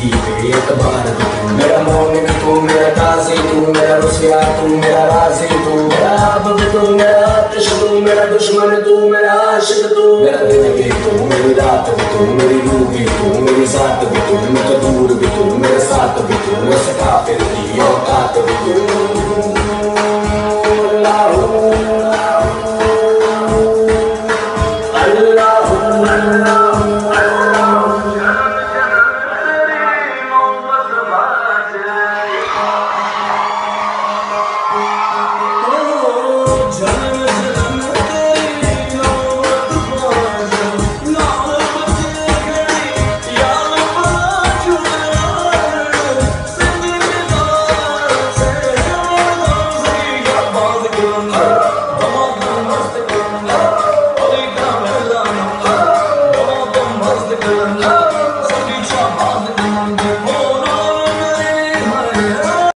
की एक बार तू मेरा मोमिन तू, मेरा काजी तू, मेरा रुसिया तू, मेरा राज़ी तू। मेरा आबद तू, मेरा आतिश तू, मेरा दुश्मन तू, मेरा आशिक तू। मेरा दिन भी तू, मेरी रात भी तू, मेरी रूह भी तू, मेरी जात भी तू मैं तो दूर भी तू, मेरे साथ भी तू ऐसे काफिर की औकात भी तू। लाहू लाहू Lord.